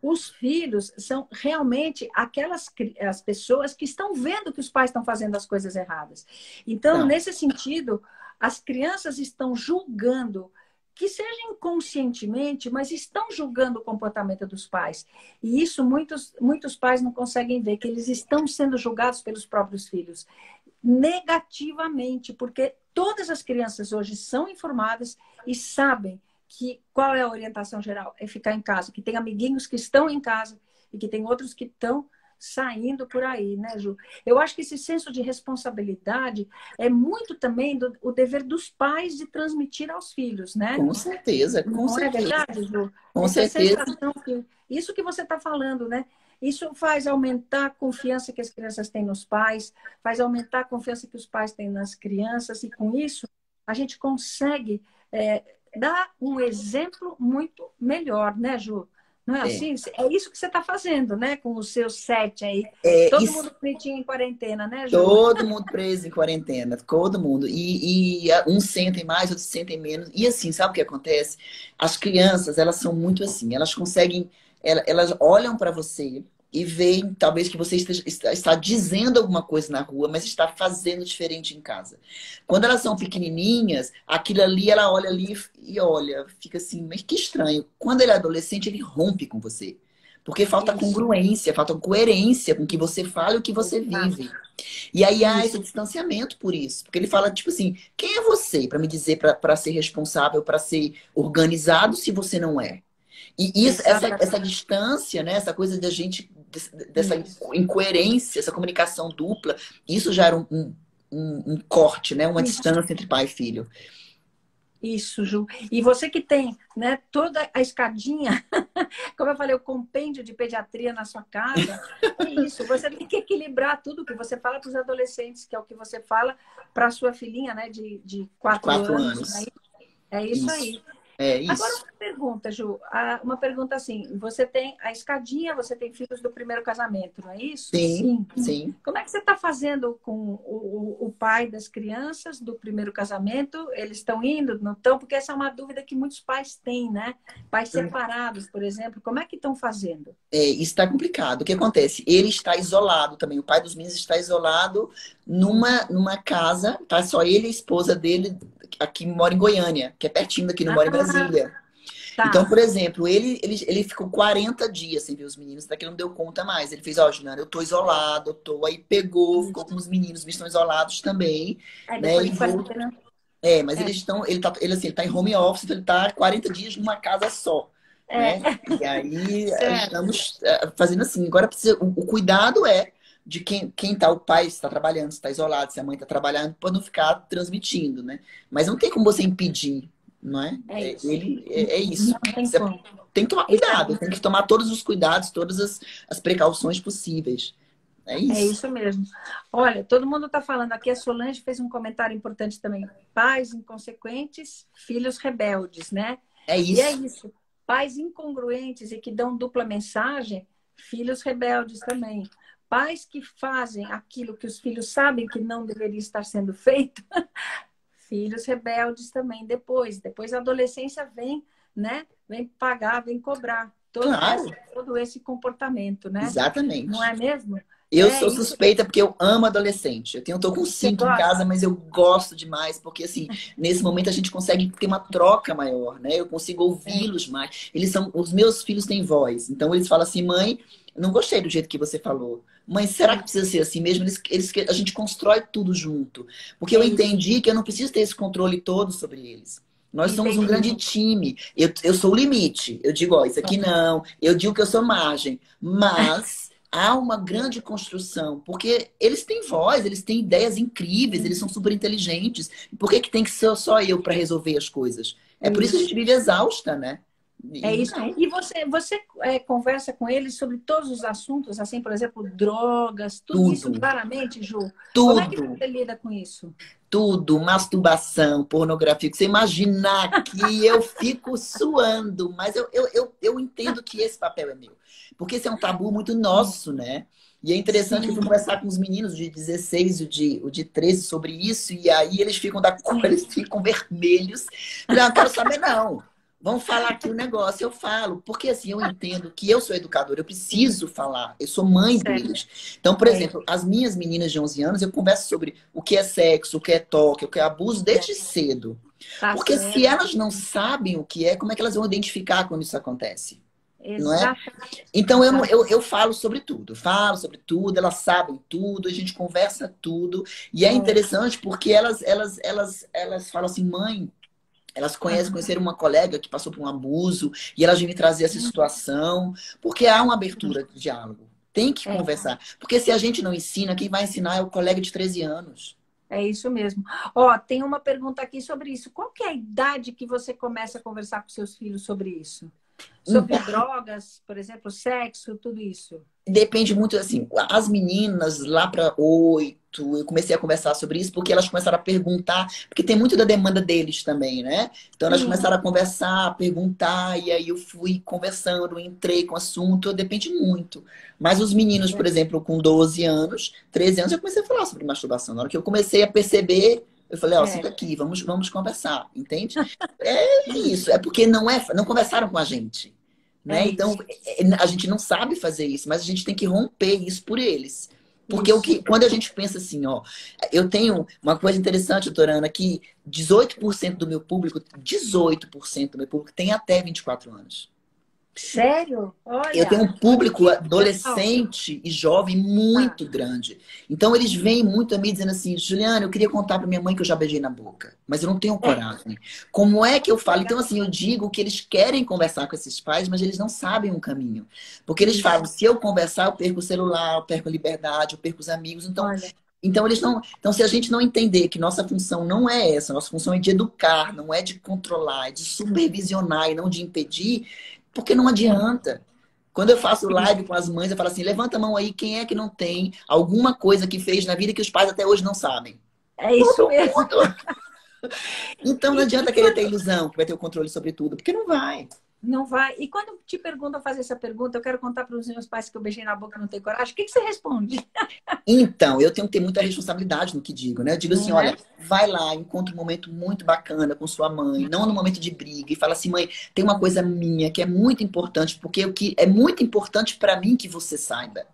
os filhos são realmente aquelas as pessoas que estão vendo que os pais estão fazendo as coisas erradas. Então, não. nesse sentido, as crianças estão julgando que seja inconscientemente, mas estão julgando o comportamento dos pais. E isso muitos, muitos pais não conseguem ver, que eles estão sendo julgados pelos próprios filhos negativamente, porque todas as crianças hoje são informadas e sabem que qual é a orientação geral? É ficar em casa, que tem amiguinhos que estão em casa e que tem outros que estão saindo por aí, né, Ju? Eu acho que esse senso de responsabilidade é muito também do, o dever dos pais de transmitir aos filhos, né? Com certeza, com Não é certeza. É verdade, Ju? Com Essa certeza. Que, isso que você está falando, né? Isso faz aumentar a confiança que as crianças têm nos pais, faz aumentar a confiança que os pais têm nas crianças, e com isso a gente consegue é, dar um exemplo muito melhor, né, Ju? Não é, é, assim? É isso que você está fazendo, né? Com os seus sete aí. É, todo isso... mundo pretinho em quarentena, né, Ju? Todo mundo preso em quarentena, todo mundo. E, e uns sentem mais, outros sentem menos. E assim, sabe o que acontece? As crianças, elas são muito assim, elas conseguem, elas olham para você e veem, talvez, que você esteja, está dizendo alguma coisa na rua, mas está fazendo diferente em casa. Quando elas são pequenininhas, aquilo ali, ela olha ali e olha, fica assim, mas que estranho. Quando ele é adolescente, ele rompe com você. Porque falta congruência, falta coerência com o que você fala e o que você vive. E aí há esse distanciamento por isso. Porque ele fala, tipo assim, quem é você para me dizer para ser responsável, para ser organizado, se você não é? E isso, essa, essa distância, né? essa coisa da gente dessa incoerência, essa comunicação dupla, isso já era um, um, um corte, né? Uma isso. distância entre pai e filho. Isso, Ju. E você que tem né, toda a escadinha, como eu falei, o compêndio de pediatria na sua casa, é isso. Você tem que equilibrar tudo que você fala para os adolescentes, que é o que você fala para a sua filhinha né, de, de quatro, quatro anos. anos. Né? É isso, isso. aí. É isso. Agora uma pergunta, Ju. Uma pergunta assim: você tem a escadinha, você tem filhos do primeiro casamento, não é isso? Sim, sim. sim. Como é que você está fazendo com o, o, pai das crianças do primeiro casamento? Eles estão indo, não estão? Porque essa é uma dúvida que muitos pais têm, né? Pais separados, por exemplo. Como é que estão fazendo? É, isso está complicado. O que acontece? Ele está isolado também. O pai dos meninos está isolado numa, numa casa, tá? Só ele e a esposa dele aqui mora em Goiânia, que é pertinho daqui, não mora em ah, Brasília. Tá. Então, por exemplo, ele, ele, ele ficou 40 dias sem ver os meninos, até que ele não deu conta mais. Ele fez, ó, oh, Juliana, eu tô isolado, eu tô. Aí pegou, ficou com os meninos, estão isolados também. Aí né? depois de quarentena. É, mas é. eles estão, ele tá, ele assim, ele tá em home office, então ele tá 40 dias numa casa só. É. Né? E aí certo. estamos é, fazendo assim. Agora precisa, o, o cuidado é de quem, quem tá, o pai está trabalhando, está isolado, se a mãe está trabalhando, para não ficar transmitindo, né? Mas não tem como você impedir, não é? É isso. Ele, é, é isso. Tem, tem, que tomar cuidado, tem que tomar todos os cuidados, todas as, as precauções possíveis. É isso. É isso mesmo. Olha, todo mundo está falando aqui. A Solange fez um comentário importante também. Pais inconsequentes, filhos rebeldes, né? É isso. E é isso. Pais incongruentes e que dão dupla mensagem, filhos rebeldes também. Pais que fazem aquilo que os filhos sabem que não deveria estar sendo feito, filhos rebeldes também depois. Depois a adolescência vem, né? Vem pagar, vem cobrar todo, claro. esse, todo esse comportamento, né? Exatamente. Não é mesmo? Eu é, sou suspeita porque eu amo adolescente. Eu tenho, tô com cinco em casa, mas eu gosto demais, porque assim, nesse momento a gente consegue ter uma troca maior, né? Eu consigo ouvi-los é. mais. Eles são, os meus filhos têm voz, então eles falam assim, mãe, não gostei do jeito que você falou. Mas será que precisa ser assim mesmo? Eles, eles, a gente constrói tudo junto. Porque eu entendi que eu não preciso ter esse controle todo sobre eles. Nós somos um grande time. Eu, eu sou o limite. Eu digo, ó, isso aqui não. Eu digo que eu sou margem. Mas há uma grande construção, porque eles têm voz, eles têm ideias incríveis, eles são super inteligentes. Por que, que tem que ser só eu para resolver as coisas? É por isso que a gente vive exausta, né? É isso. E você, você é, conversa com eles sobre todos os assuntos, assim, por exemplo, drogas, tudo, tudo. isso claramente, Ju? Tudo. Como é que você lida com isso? Tudo, masturbação, pornografia. Você imaginar que eu fico suando, mas eu, eu, eu, eu entendo que esse papel é meu. Porque esse é um tabu muito nosso, né? E é interessante Sim. que eu fui conversar com os meninos de 16 e de, o de 13 sobre isso, e aí eles ficam da cor, eles ficam vermelhos. Não, não quero saber, não. Vamos falar aqui o um negócio, eu falo. Porque assim, eu entendo que eu sou educadora, eu preciso falar, eu sou mãe deles. Então, por exemplo, as minhas meninas de 11 anos, eu converso sobre o que é sexo, o que é toque, o que é abuso desde cedo. Tá porque se elas não sabem o que é, como é que elas vão identificar quando isso acontece? Não é? Então eu, eu, eu falo sobre tudo, falo sobre tudo, elas sabem tudo, a gente conversa tudo. E é interessante porque elas, elas, elas, elas falam assim, mãe, elas conhecem, conheceram uma colega que passou por um abuso e elas vêm me trazer essa situação, porque há uma abertura de diálogo. Tem que é. conversar. Porque se a gente não ensina, quem vai ensinar é o colega de 13 anos. É isso mesmo. Ó, tem uma pergunta aqui sobre isso. Qual é a idade que você começa a conversar com seus filhos sobre isso? Sobre então, drogas, por exemplo, sexo, tudo isso? Depende muito, assim, as meninas lá para oito, eu comecei a conversar sobre isso porque elas começaram a perguntar, porque tem muito da demanda deles também, né? Então elas Sim. começaram a conversar, a perguntar, e aí eu fui conversando, entrei com o assunto, depende muito. Mas os meninos, por exemplo, com 12 anos, 13 anos, eu comecei a falar sobre masturbação. Na hora que eu comecei a perceber eu falei, ó, oh, é. senta aqui, vamos, vamos conversar, entende? é isso, é porque não é, não conversaram com a gente. Né? É então, é, a gente não sabe fazer isso, mas a gente tem que romper isso por eles. Porque o que, quando a gente pensa assim, ó, eu tenho uma coisa interessante, doutora Ana, que 18% do meu público, 18% do meu público tem até 24 anos. Sério? Olha. Eu tenho um público adolescente e jovem muito ah. grande. Então eles vêm muito a mim dizendo assim, Juliana, eu queria contar para minha mãe que eu já beijei na boca, mas eu não tenho coragem. Como é que eu falo? Então assim, eu digo que eles querem conversar com esses pais, mas eles não sabem o um caminho. Porque eles falam, se eu conversar, eu perco o celular, eu perco a liberdade, eu perco os amigos. Então, Olha. Então eles não. Então, se a gente não entender que nossa função não é essa, nossa função é de educar, não é de controlar, é de supervisionar e não de impedir, porque não adianta. Quando eu faço live com as mães, eu falo assim: levanta a mão aí, quem é que não tem alguma coisa que fez na vida que os pais até hoje não sabem? É isso mesmo. então não adianta querer ter ilusão que vai ter o controle sobre tudo, porque não vai. Não vai. E quando te perguntam fazer essa pergunta, eu quero contar para os meus pais que eu beijei na boca e não tenho coragem. O que, que você responde? Então, eu tenho que ter muita responsabilidade no que digo, né? Eu digo assim: é? olha, vai lá, encontra um momento muito bacana com sua mãe, não no momento de briga, e fala assim: mãe, tem uma coisa minha que é muito importante, porque o que é muito importante para mim que você saiba.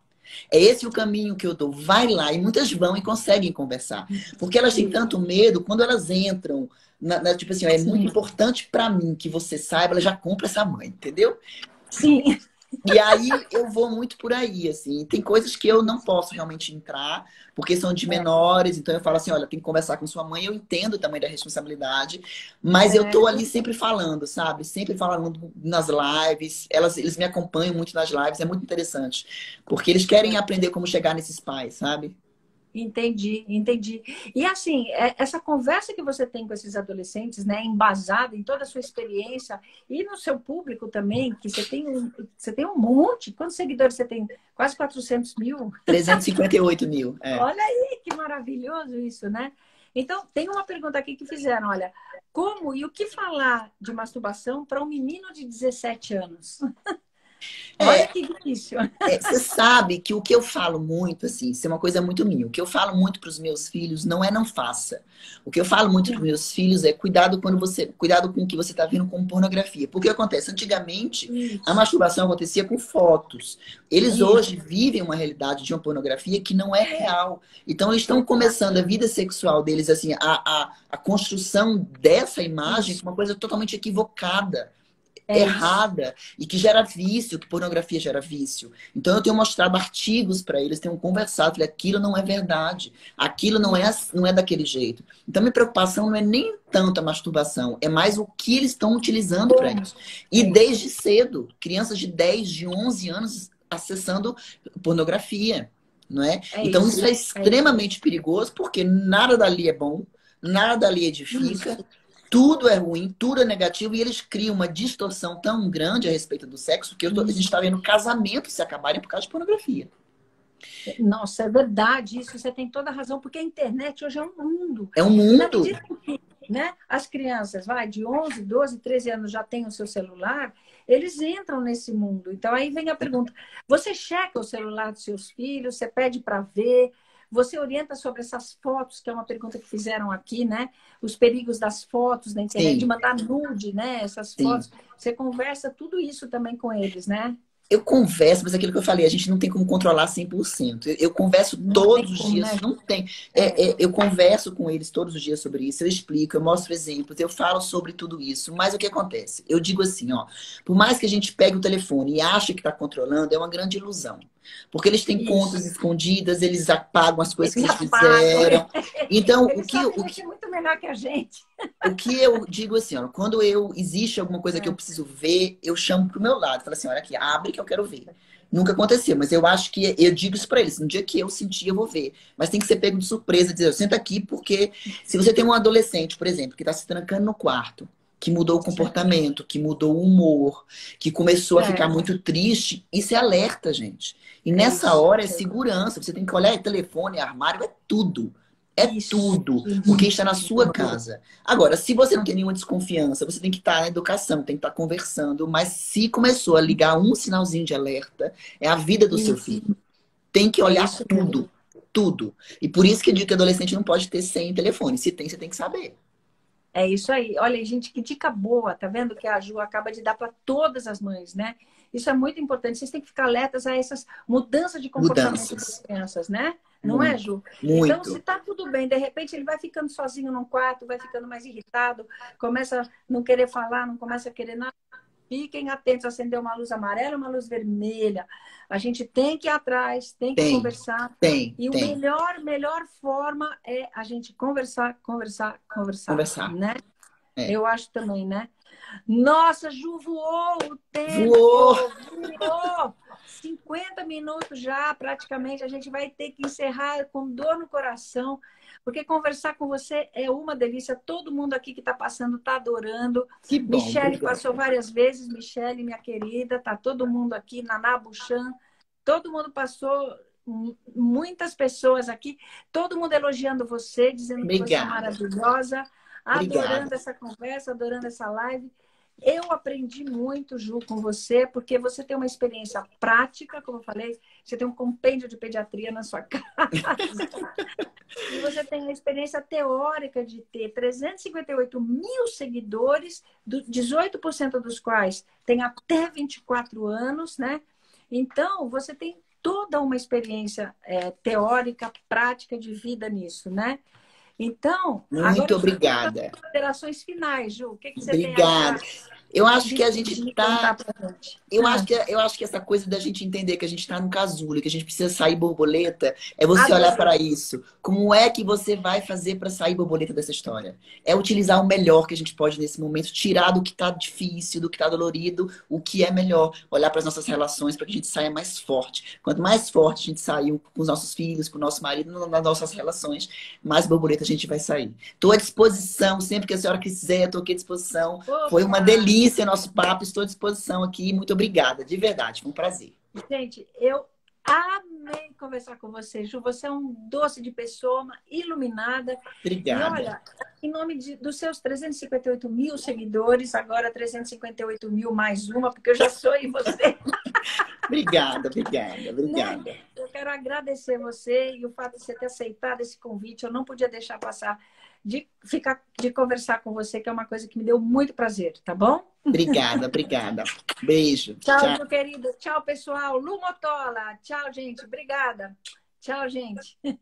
É esse o caminho que eu dou. Vai lá. E muitas vão e conseguem conversar. Porque elas têm tanto medo, quando elas entram na, na, tipo assim, ó, é Sim. muito importante para mim que você saiba, ela já compra essa mãe, entendeu? Sim. E aí eu vou muito por aí, assim. Tem coisas que eu não posso realmente entrar, porque são de é. menores, então eu falo assim, olha, tem que conversar com sua mãe, eu entendo o tamanho da responsabilidade, mas é. eu tô ali sempre falando, sabe? Sempre falando nas lives, elas, eles me acompanham muito nas lives, é muito interessante, porque eles querem aprender como chegar nesses pais, sabe? Entendi, entendi. E assim, é, essa conversa que você tem com esses adolescentes, né, embasada em toda a sua experiência e no seu público também, que você tem um, você tem um monte. Quantos seguidores você tem? Quase 400 mil? 358 mil. É. Olha aí, que maravilhoso isso, né? Então, tem uma pergunta aqui que fizeram, olha, como e o que falar de masturbação para um menino de 17 anos? Olha é, que difícil. É, você sabe que o que eu falo muito, assim, isso é uma coisa muito minha. O que eu falo muito para os meus filhos não é não faça. O que eu falo muito para os meus filhos é cuidado quando você, cuidado com o que você está vendo com pornografia. Porque acontece, antigamente isso. a masturbação acontecia com fotos. Eles isso. hoje vivem uma realidade de uma pornografia que não é real. Então eles estão começando a vida sexual deles assim, a, a, a construção dessa imagem isso. uma coisa totalmente equivocada é errada e que gera vício, que pornografia gera vício. Então eu tenho mostrado artigos para eles, tenho conversado, falei, aquilo não é verdade, aquilo não é, não é daquele jeito. Então minha preocupação não é nem tanto a masturbação, é mais o que eles estão utilizando para isso. E desde cedo, crianças de 10, de 11 anos acessando pornografia, não é? é então isso, isso é, é extremamente é perigoso porque nada dali é bom, nada dali edifica. Isso tudo é ruim, tudo é negativo, e eles criam uma distorção tão grande a respeito do sexo que tô, a gente está vendo casamentos se acabarem por causa de pornografia. Nossa, é verdade isso, você tem toda a razão, porque a internet hoje é um mundo. É um mundo. Que, né, as crianças, vai, de 11, 12, 13 anos já têm o seu celular, eles entram nesse mundo. Então aí vem a pergunta: você checa o celular dos seus filhos, você pede para ver, você orienta sobre essas fotos, que é uma pergunta que fizeram aqui, né? Os perigos das fotos na internet, Sim. de mandar nude, né? Essas Sim. fotos. Você conversa tudo isso também com eles, né? Eu converso, mas é aquilo que eu falei, a gente não tem como controlar 100%. Eu, eu converso não todos os dias, né? não tem. É, é, eu converso com eles todos os dias sobre isso, eu explico, eu mostro exemplos, eu falo sobre tudo isso. Mas o que acontece? Eu digo assim, ó, por mais que a gente pegue o telefone e ache que está controlando, é uma grande ilusão. Porque eles têm Isso. contas escondidas, eles apagam as coisas eles que eles fizeram. Então, eles o que, o que muito melhor que a gente. O que eu digo assim, ó, quando eu existe alguma coisa é. que eu preciso ver, eu chamo pro meu lado, falo assim, olha aqui, abre que eu quero ver. Nunca aconteceu, mas eu acho que eu digo isso para eles. No dia que eu sentir, eu vou ver. Mas tem que ser pego de surpresa, dizer, senta aqui, porque se você tem um adolescente, por exemplo, que está se trancando no quarto, que mudou o comportamento, que mudou o humor, que começou a ficar muito triste, isso é alerta, gente. E nessa hora é segurança. Você tem que olhar é telefone, armário, é tudo. É tudo. Porque está na sua casa. Agora, se você não tem nenhuma desconfiança, você tem que estar na educação, tem que estar conversando. Mas se começou a ligar um sinalzinho de alerta, é a vida do isso. seu filho. Tem que olhar isso. tudo. Tudo. E por isso que eu digo que adolescente não pode ter sem telefone. Se tem, você tem que saber. É isso aí. Olha, gente, que dica boa, tá vendo que a Ju acaba de dar para todas as mães, né? Isso é muito importante. Vocês têm que ficar alertas a essas mudanças de comportamento Mudanças. das crianças, né? Não é, muito, é, Ju? Muito. Então, se tá tudo bem, de repente ele vai ficando sozinho num quarto, vai ficando mais irritado, começa a não querer falar, não começa a querer nada. Fiquem atentos, acender uma luz amarela, uma luz vermelha. A gente tem que ir atrás, tem que tem, conversar. Tem, e tem. a melhor, melhor forma é a gente conversar, conversar, conversar. Conversar. Né? É. Eu acho também, né? Nossa, Ju, voou o tempo! Voou! voou. 50 minutos já, praticamente. A gente vai ter que encerrar com dor no coração, porque conversar com você é uma delícia. Todo mundo aqui que está passando está adorando. Que bom, Michele passou várias vezes. Michele, minha querida, tá todo mundo aqui. Naná Buchan, todo mundo passou. Muitas pessoas aqui, todo mundo elogiando você, dizendo Obrigada. que você é maravilhosa. Adorando essa conversa, adorando essa live. Eu aprendi muito, Ju, com você, porque você tem uma experiência prática, como eu falei, você tem um compêndio de pediatria na sua casa. e você tem a experiência teórica de ter 358 mil seguidores, 18% dos quais têm até 24 anos, né? Então, você tem toda uma experiência é, teórica, prática de vida nisso, né? Então, muito obrigada. Considerações finais, Ju. O que, que você obrigada. tem Eu acho que a gente tá. Eu acho que eu acho que essa coisa da gente entender que a gente está no casulo, que a gente precisa sair borboleta, é você olhar para isso. Como é que você vai fazer para sair borboleta dessa história? É utilizar o melhor que a gente pode nesse momento, tirar do que está difícil, do que está dolorido, o que é melhor, olhar para as nossas relações para que a gente saia mais forte. Quanto mais forte a gente saiu com os nossos filhos, com o nosso marido, nas nossas relações, mais borboleta a gente vai sair. Estou à disposição, sempre que a senhora quiser, estou aqui à disposição. Foi uma delícia delícia nosso papo. Estou à disposição aqui. Muito obrigada, de verdade. Foi um prazer. Gente, eu amei conversar com você, Ju. Você é um doce de pessoa, uma iluminada. Obrigada. E olha, em nome de, dos seus 358 mil seguidores, agora 358 mil mais uma, porque eu já sou em você. obrigada, obrigada, obrigada. Eu quero agradecer você e o fato de você ter aceitado esse convite. Eu não podia deixar passar de ficar de conversar com você, que é uma coisa que me deu muito prazer, tá bom? Obrigada, obrigada. Beijo. Tchau, tchau. meu querido. Tchau, pessoal. Lu Motola. Tchau, gente. Obrigada. Tchau, gente.